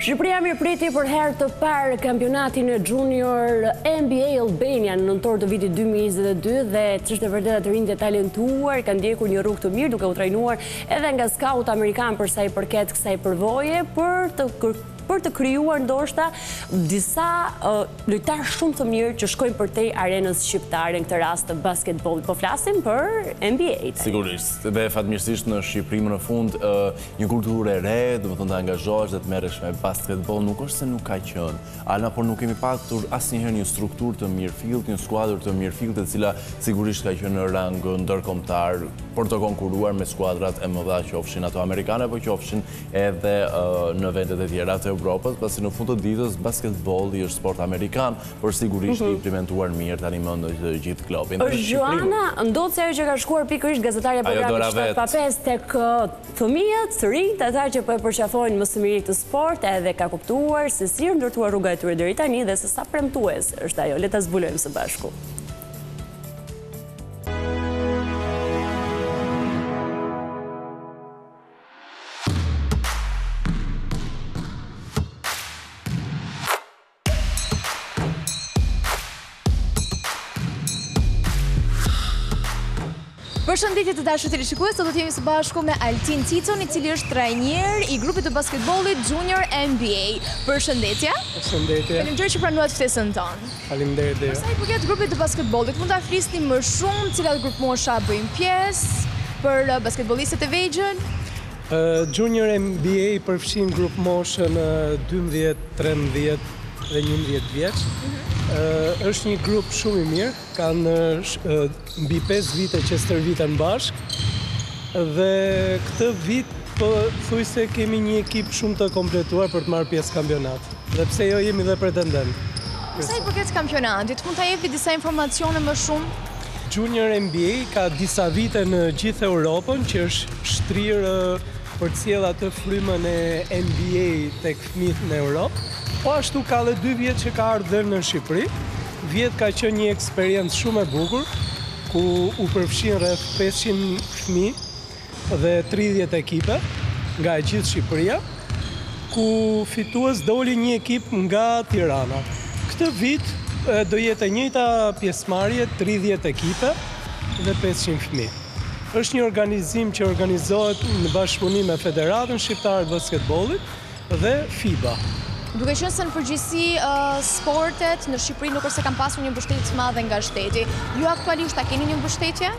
Shqipëria mirëpriti për herë të parë kampionatin e junior NBA Albania në nëntor të vitit 2022 dhe ç'është e vërteta të rinjtë e talentuar kanë ndjekur një rrugë të mirë duke u trajnuar edhe nga scout amerikanë për sa i përket kësaj përvoje për të kërkuar për të krijuar ndoshta disa lojtarë shumë të mirë që shkojnë përtej arenës shqiptare në këtë rast të basketbollit. Po flasim për NBA. Sigurisht, dhe fatmirësisht në Shqipëri më në fund një kulturë e re, domethënë të angazhohesh dhe të merresh me basketboll, nuk është se nuk ka qenë. Alma, por nuk kemi pasur asnjëherë një strukturë të mirëfilltë, një skuadër të mirëfilltë e cila sigurisht ka qenë në rang ndërkombëtar për të konkurruar me skuadrat e mëdha, qofshin ato amerikane apo qofshin edhe në vendet e tjera të Evropës, pasi në fund të ditës basketbolli është sport amerikan, por sigurisht i mhm. implementuar mirë tani më në gjithë globin. Është Joana, ndodh si ajo që ka shkuar pikërisht gazetarja e programit 7 pa 5 tek fëmijët, të rinjtë, ata që po e përqafojnë më së miri këtë sport, edhe ka kuptuar se si është ndërtuar rruga e tyre deri tani dhe se sa premtuese është ajo. Le ta zbulojmë së bashku. Përshëndetje të dashur teleshikues, sot do të jemi së bashku me Altin Cicon, i cili është trajner i grupit të basketbollit Junior NBA. Përshëndetje. Përshëndetje. Faleminderit që pranuat ftesën tonë. Faleminderit dhe ju. Për sa i përket grupit të basketbollit, mund të na flisni më shumë cilat grupmosha bëjnë pjesë për basketbollistët e vegjël? Junior NBA përfshin grupmoshën 12, 13 dhe 11 vjeç. Është një grup shumë i mirë, kanë Mbi pesë vite që stërviten bashkë dhe këtë vit pothuajse kemi një ekip shumë të kompletuar për të marrë pjesë në kampionat dhe pse jo jemi dhe pretendentë. Për sa i përket kampionatit, mund të na jepni disa informacione më shumë? Junior NBA ka disa vite në gjithë Europën që është shtrirë, përcjell atë frymën e NBA tek fëmijët në Europë. Po ashtu ka dhe dy vjet që ka ardhur dhe në Shqipëri. Vjet ka qenë një eksperiencë shumë e bukur, ku u përfshinë rreth 500 fëmijë dhe 30 ekipe nga e gjithë Shqipëria, ku fitues doli një ekip nga Tirana. Këtë vit do jetë e njëjta pjesëmarrje, 30 ekipe dhe 500 fëmijë. Është një organizim që organizohet në bashkëpunim me Federatën Shqiptare të Basketbollit, dhe FIBA. Duke qenë se në përgjithësi sportet në Shqipëri nuk është se kanë pasur një mbështetje të madhe nga shteti, ju aktualisht a keni një mbështetje?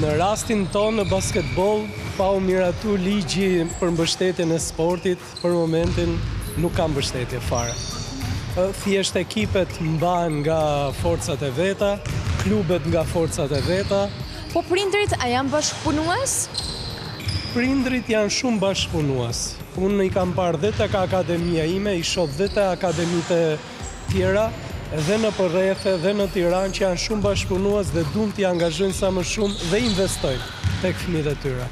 Në rastin tonë në basketboll pa u miratu ligji për mbështetjen e sportit, për momentin nuk ka mbështetje fare. Thjesht ekipet mbahen nga forcat e veta, klubet nga forcat e veta. Po prindërit a janë bashkëpunues? Prindërit janë shumë bashkëpunues. Unë i kam parë dhe tek akademia ime, i shoh dhe te akademitë e tjera, dhe në përrethe, dhe në Tiranë, që janë shumë bashkëpunues dhe duan t'i angazhojnë sa më shumë dhe investojnë tek fëmijët e tyre.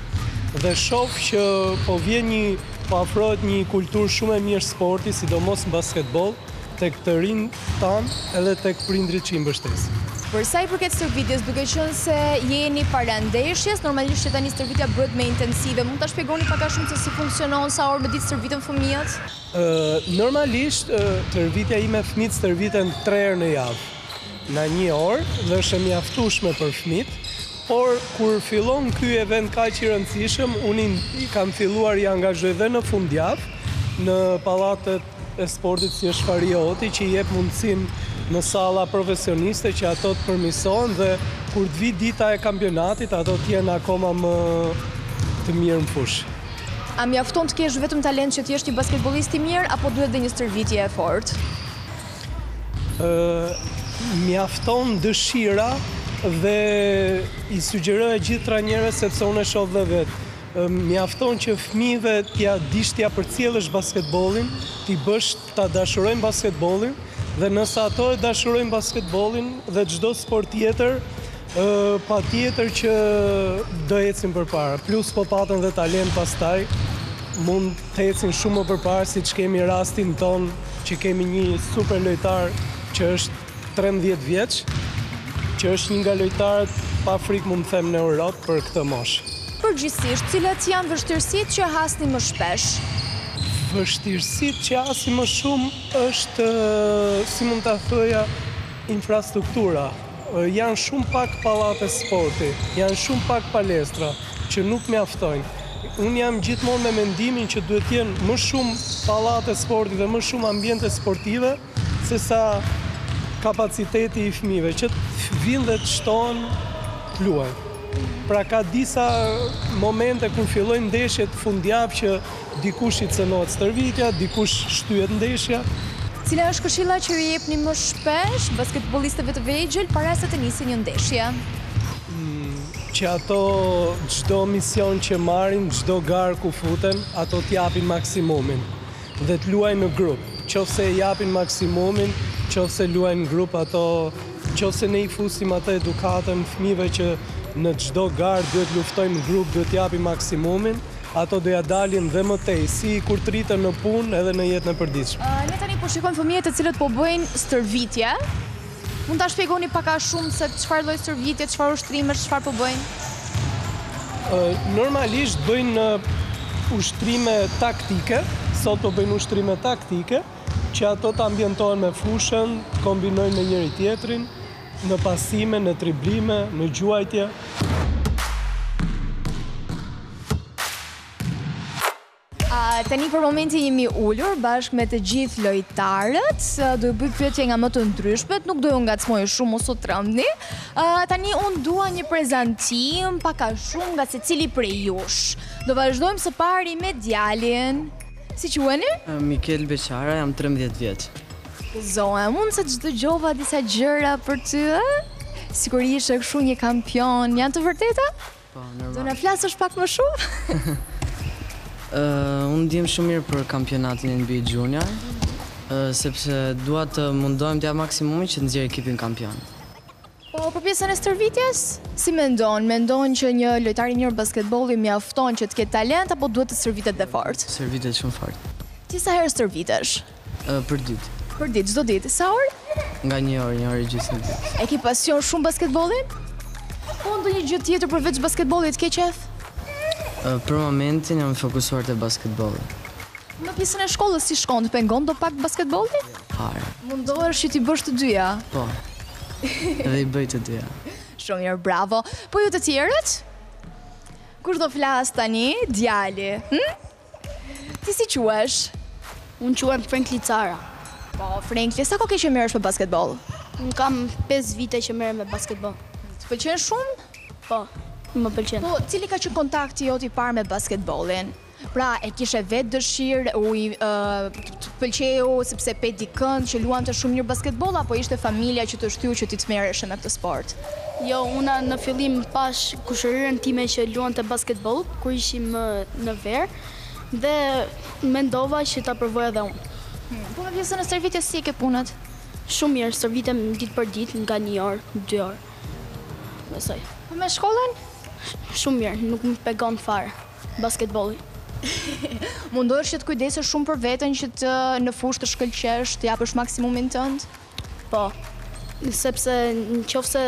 Dhe shoh që po vjen një, po afrohet një kulturë shumë e mirë sporti, sidomos në basketboll, Tek të rinjtë tanë edhe tek prindërit që i mbështesin. Për sa i përket stërvitjes, duke qenë se jeni para ndeshjes, normalisht që tani stërvitja bëhet më intensive. Mund ta shpjegoni pak a shumë se si funksionon, sa orë në ditë stërviten fëmijët? Ë, normalisht stërvitja ime fëmijët stërviten 3 herë në javë. Nga një orë dhe është e mjaftueshme për fëmijët, por kur fillon ky event kaq i rëndësishëm, unë i kam filluar i angazhoj dhe në fundjavë në pallatet e sportit si është Farie Hoti që i jep mundësinë në salla profesioniste që ato të përmisohen dhe kur të vi dita e kampionatit ato të jenë akoma më të mirë në fushë. A mjafton të kesh vetëm talent që të jesh një basketbollist i mirë apo duhet dhe një stërvitje e fortë? Ë mjafton dëshira dhe i sugjeroj gjithë trajnerëve sepse unë e shoh dhe vetë. Mjafton që fëmijëve t'ia dish t'ia përcjellësh basketbollin, t'i bësh ta dashurojnë basketbollin dhe nëse ato e dashurojnë basketbollin dhe çdo sport tjetër, patjetër që do ecin përpara. Plus po patën dhe talent pastaj, mund të ecin shumë më përpara siç kemi rastin tonë që kemi një super lojtar që është Trembëdhjetë vjeç, që është një nga lojtarët pa frikë mund të them në Europë për këtë moshë. Përgjithësisht, cilat janë vështirësitë që hasni më shpesh? Vështirësitë që hasim më shumë është, si mund ta thoja, infrastruktura. Janë shumë pak pallate sporti, janë shumë pak palestra që nuk mjaftojnë. Unë jam gjithmonë me mendimin që duhet të jenë më shumë pallate sporti dhe më shumë ambiente sportive, se sa kapaciteti i fëmijëve që të vijnë dhe të shtohen të luajnë. Pra ka disa momente kur fillojnë ndeshjet fundjavë që dikujt i cenohet stërvitja, dikush shtyhet ndeshja. Cila është këshilla që u jepni më shpesh basketbollistëve të vegjël para se të nisë një ndeshje? Që ato çdo mision që marrin, çdo garë ku futen, ato të japin maksimumin. dhe të luajnë në grup, qoftë se japin maksimumin, qoftë se luajnë në grup ato, qoftë se ne i fusim atë edukatën fëmijëve që në çdo garë duhet të luftojnë në grup, duhet të japin maksimumin, ato do ia dalin dhe më tej, si kur të rriten në punë edhe në jetën e përditshme. Ne tani po shikojmë fëmijët të cilët po bëjnë stërvitje, Mund ta shpjegoni pak a shumë se çfarë lloj stërvitje, çfarë ushtrimesh, çfarë po bëjnë? Normalisht bëjnë ushtrime taktike, sot po bëjnë ushtrime taktike, që ato të ambientohen me fushën, të kombinojnë me njëri-tjetrin, në pasime, në triblime, në gjuajtje. Tani për momentin jemi ulur bashkë me të gjithë lojtarët, do ju bëj pyetje nga më të ndryshmet, nuk do ju ngacmoj shumë mos u trembni. Tani unë dua një prezantim pak a shumë nga secili prej jush. Do vazhdojmë së pari me djalin. Si quheni? Mikel Beqara, jam 13 vjeç. Zoe, unë seç dëgjova disa gjëra për ty? Sikur ishte kështu një kampion, janë të vërteta? Po, normal. Do na flasësh pak më shumë? Ë, uh, unë ndihem shumë mirë për kampionatin e NBA Junior, uh, sepse dua të mundohem të jap maksimumin që të nxjerr ekipin kampion. Po, për pjesën e stërvitjes, si mendon? Mendon që një lojtar i mirë basketbolli mjafton që të ketë talent apo duhet të stërvitet dhe fort? Stërvitet shumë fort. Ti sa herë stërvitesh? Përditë. Përditë, çdo ditë. Sa orë? Nga një orë, një orë e gjysmë në ditë. E ke pasion shumë basketbollin? Po ndonjë gjë tjetër përveç basketbollit ke qejf? Për momentin jam fokusuar te basketbolli. Në pjesën e shkollës si shkon, të pengon ndopak basketbolli? Fare. Mundohesh që t'i bësh të dyja? Po. Dhe i bëj të dyja. Shumë mirë, bravo. Po ju të tjerët? Kush do flas tani? Djali. Hm? Ti si quhesh? Unë quhem Frenkli Cara. Po, Frenkli, sa kohë ke që merresh me basketboll? Unë kam 5 vite që merrem me basketboll. Të pëlqen shumë? Po, më pëlqen. Po, cili ka qenë kontakti jot i parë me basketbollin? Pra, e kishe vetë dëshirë, Të pëlqeu sepse pe dikënd që luante shumë mirë basketboll apo ishte familja që të shtyu që ti të merreshe me këtë sport? Jo, unë në fillim pash kushërirën time që luante basketboll kur ishim në verë dhe mendova që ta provoja dhe unë. Po me pjesën e stërvitjes si e ke punët? Shumë mirë, stërvitem ditë për ditë nga një orë, dy orë. Besoj. Po me shkollën? Shumë mirë, nuk më pengon fare. Basketbolli. Mundohesh që të kujdesesh shumë për veten që të në fushë të shkëlqesh, të japësh maksimumin tënd? Po. Sepse në qoftë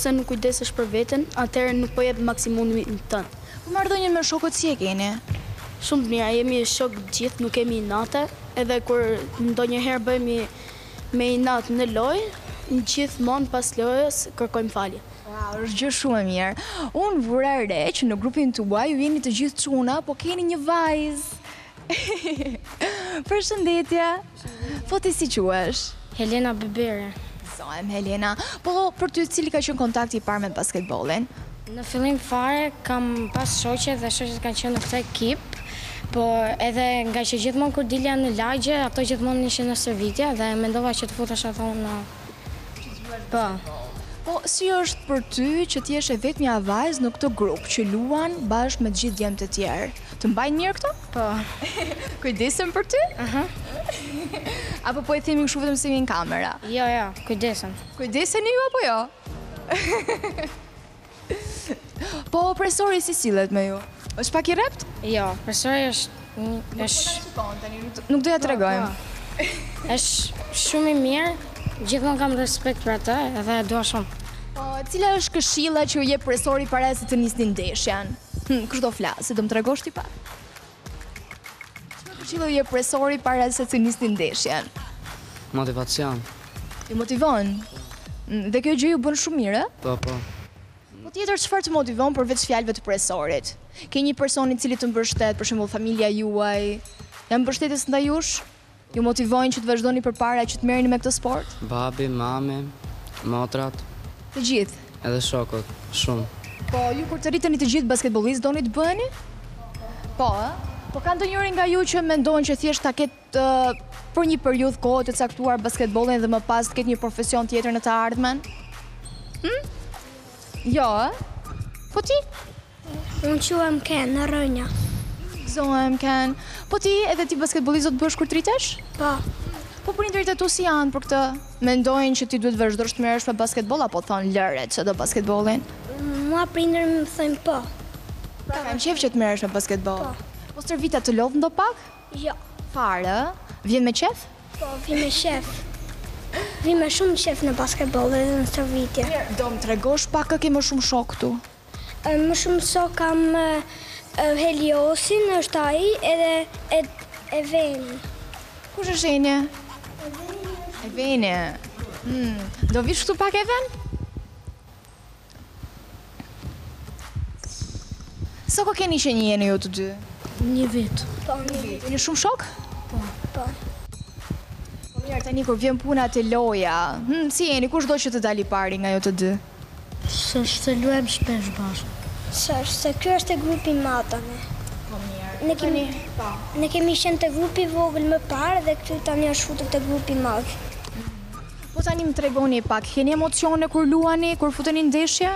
se nuk kujdesesh për veten, atëherë nuk po jep maksimumin tënd. Po marrëdhënien me shokët si e keni? Shumë të mira, jemi shokë të gjithë, nuk kemi inate, edhe kur ndonjëherë bëhemi me inat në lojë, gjithmonë pas lojës kërkojmë falje. Wow, është gjë shumë e mirë. Unë vura re që në grupin tuaj ju jeni të gjithë çuna, po keni një vajzë. Përshëndetje. Po ti si quhesh? Helena Bibere. Gëzohem Helena. Po për ty cili ka qenë kontakti i parë me basketbollin? Në fillim fare kam pas shoqe dhe shoqet kanë qenë në këtë ekip, po edhe nga që gjithmonë kur dilja në lagje, ato gjithmonë ishin në stërvitje dhe mendova që të futesh ato në Po. Po, si është për ty që të jesh e vetmja vajzë në këtë grup që luan bashkë me të gjithë djemtë e tjerë? Të mbajnë mirë këto? Po. Kujdesen për ty? Aha. Apo po e themi kështu vetëm se vjen kamera? Jo, jo, kujdesen. Kujdeseni ju apo jo? Po presori si sillet me ju? Është pak i rreptë? Jo, presori është Nuk po na shikon tani, nuk do ia tregojmë. Është shumë i mirë, gjithmonë kam respekt për atë dhe e dua shumë. Po cila është këshilla që ju jep presori para se të nisni ndeshjen? Hm, kush do flasë, do më tregosh ti pak? Çilo je presori para se të nisni ndeshjen? Motivacion. Ju motivon? Mm, dhe kjo gjë ju bën shumë mirë? Po, po. Po tjetër çfarë të motivon përveç fjalëve të presorit? Ke një person i cili të mbështet, për shembull familja juaj, janë mbështetës ndaj jush? Ju motivojnë që të vazhdoni përpara, që të merreni me këtë sport? Babi, mami, motrat. Të gjithë? Edhe shokët, shumë. Po ju kur të rriteni të gjithë basketbollistë doni të bëheni? Po, ë? Po ka ndonjëri nga ju që mendon që thjesht ta ketë për një periudhë kohë të caktuar basketbollin dhe më pas të ketë një profesion tjetër në të ardhmen? Hm? Jo, e? Po ti? Unë quhem Ken, në rënja. Gëzohem, Ken. Po ti edhe ti basketbollist do të bëhesh kur të rritesh? Po. Po prindërit e tu si janë për këtë? Mendojnë që ti duhet vazhdosh të merresh me basketboll apo thonë lëre ç'e do basketbollin? Mua prindërit më thonë po. Pra kanë qejf që të merresh me basketbol? Po. Po stërvitja të lodhë ndopak? Jo. Fare, ë? Vjen me qef? Po, vjen me qef. Vjen me shumë qef në basketboll dhe në stërvitje. Mirë, do më tregosh pak kë ke më shumë shok këtu? Më shumë shok kam Heliosin, është ai, edhe e, Eveni. Kush është Eni? Eveni. Eveni. Hmm, do vish këtu pak Even? Sa kohë keni që njiheni ju të dy? Një vit. Po, një vit. Jeni shumë shok? Po. Po. Po mirë, tani kur vjen puna te loja, hmm, si jeni, kush do që të dali i pari nga ju të dy? S'është se luajmë shpesh bashkë. S'është se ky është te grupi matane. Po mirë. Ne kemi, po. ne kemi qenë te grupi i vogël më parë dhe këtu tani është futur te grupi i madh. Po tani më tregoni pak, keni emocione kur luani, kur futeni në ndeshje?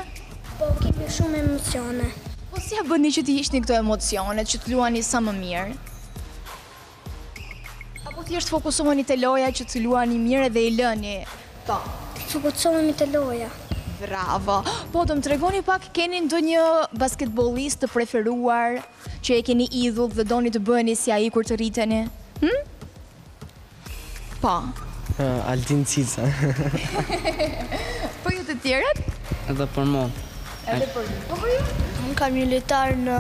Po, kemi shumë emocione. Po si ia bëni që t'i hiqni këto emocione, që të luani sa më mirë? Apo thjesht fokusoheni te loja që të luani mirë edhe i lëni? Po, fokusohemi te loja. Bravo. Po do më tregoni pak, keni ndonjë basketbollist të preferuar që e keni idhull dhe doni të bëheni si ai kur të rriteni? Hm? Po. Aldin Cica. Po ju të tjerët? Edhe për mu. Edhe për ju. Po për ju? Unë kam një lojtar në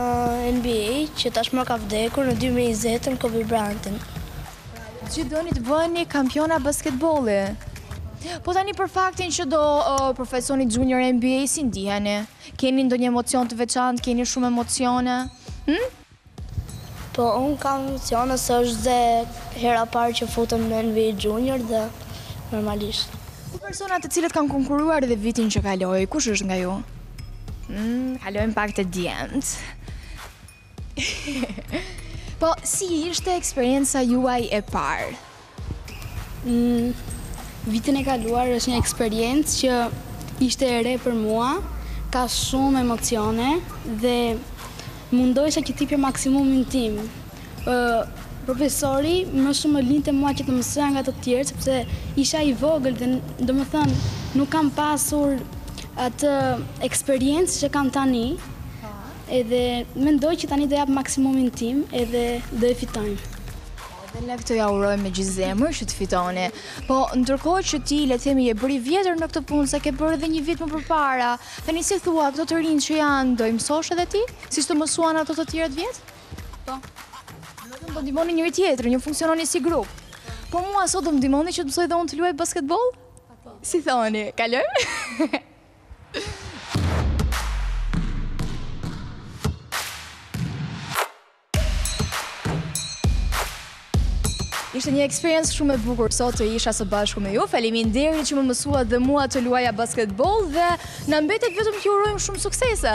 NBA që tashmë ka vdekur në 2020-ën Kobe Bryantin. Gjithë doni të bëheni kampiona basketbolli? Po tani për faktin që do uh, përfaqësoni Junior NBA si ndiheni? Keni ndonjë emocion të veçantë? Keni shumë emocione? Hm? Po unë kam emocione se është dhe hera e parë që futem në NBA Junior edhe normalisht. Po personat të cilët kanë konkuruar edhe vitin që kaloi, kush është nga ju? Mm, kalojmë pak te djemtë. po, si ishte eksperienca juaj e parë? Vitin e kaluar është një eksperiencë që ishte e re për mua, ka shumë emocione dhe mundohesha që t'jep maksimumin tim. Profesori më shumë më linte mua që të mësoja nga të tjerë, sepse isha i vogël dhe domethënë nuk kam pasur atë eksperiencë që kam tani, edhe mendoj që tani do jap maksimumin tim edhe do e fitojmë. Dhe ne këtë jua urojmë me gjithë zemër që të fitoni. Po, ndërkohë që ti, le të themi, je bërë i vjetër në këtë punë, se ke bërë edhe një vit më përpara. Tani si thua, këto të rinjë që janë, do i mësosh edhe ti? Siç të mësuan ato të tjerët vjet? Po. Do ndihmoni njëri-tjetrin, ju funksiononi si grup. Po mua sot do më ndihmoni që të mësoj dhe unë të luaj basketboll? Si thoni, kalojmë? Ishte një eksperiencë shumë e bukur sot të isha së bashku me ju. Faleminderit që më mësuat dhe mua të luaja basketboll dhe na mbetet vetëm t'ju urojmë shumë suksese.